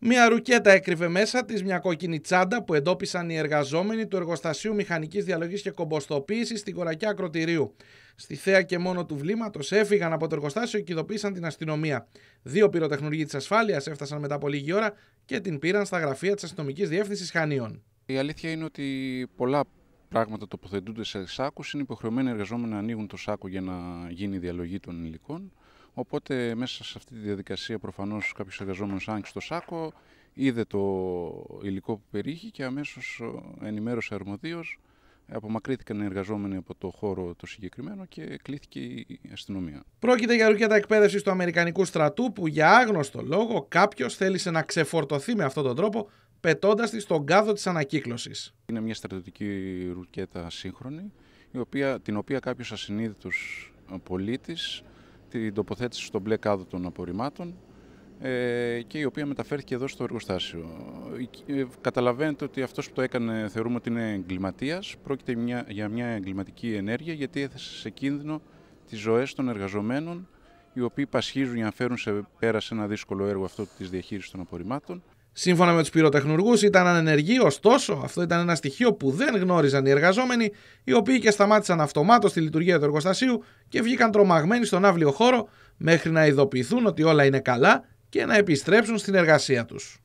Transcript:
Μια ρουκέτα έκρυβε μέσα της μια κόκκινη τσάντα που εντόπισαν οι εργαζόμενοι του Εργοστασίου Μηχανικής Διαλογής και Κομποστοποίησης στην κορακιά ακροτηρίου. Στη θέα και μόνο του βλήματος έφυγαν από το εργοστάσιο και ειδοποίησαν την αστυνομία. Δύο πυροτεχνουργοί της ασφάλειας έφτασαν μετά από λίγη ώρα και την πήραν στα γραφεία της αστυνομικής διεύθυνσης Χανίων. Η αλήθεια είναι ότι πολλά πράγματα τοποθετούνται σε σάκους. Είναι υποχρεωμένοι οι εργαζόμενοι να ανοίγουν το σάκο για να γίνει η διαλογή των υλικών. Οπότε μέσα σε αυτή τη διαδικασία προφανώς κάποιος εργαζόμενος άνοιξε το σάκο, είδε το υλικό που περιείχε και αμέσως ενημέρωσε αρμοδίως Απομακρύθηκαν οι εργαζόμενοι από το χώρο το συγκεκριμένο και κλήθηκε η αστυνομία. Πρόκειται για ρουκέτα εκπαίδευσης του Αμερικανικού στρατού που για άγνωστο λόγο κάποιος θέλησε να ξεφορτωθεί με αυτόν τον τρόπο πετώντας τη στον κάδο της ανακύκλωσης. Είναι μια στρατιωτική ρουκέτα σύγχρονη, η οποία, την οποία κάποιος ασυνείδητος πολίτης την τοποθέτηση στο μπλε κάδο των απορριμμάτων ε, και η οποία μεταφέρθηκε εδώ στο εργοστάσιο. Ε, καταλαβαίνετε ότι αυτός που το έκανε θεωρούμε ότι είναι εγκληματίας. Πρόκειται μια, για μια εγκληματική ενέργεια γιατί έθεσε σε κίνδυνο τις ζωές των εργαζομένων οι οποίοι πασχίζουν για να φέρουν σε πέρα σε ένα δύσκολο έργο αυτό της διαχείρισης των απορριμμάτων Σύμφωνα με τους πυροτεχνουργούς, ήταν ανενεργοί, ωστόσο αυτό ήταν ένα στοιχείο που δεν γνώριζαν οι εργαζόμενοι, οι οποίοι και σταμάτησαν αυτομάτως τη λειτουργία του εργοστασίου και βγήκαν τρομαγμένοι στον αύλιο χώρο μέχρι να ειδοποιηθούν ότι όλα είναι καλά και να επιστρέψουν στην εργασία τους.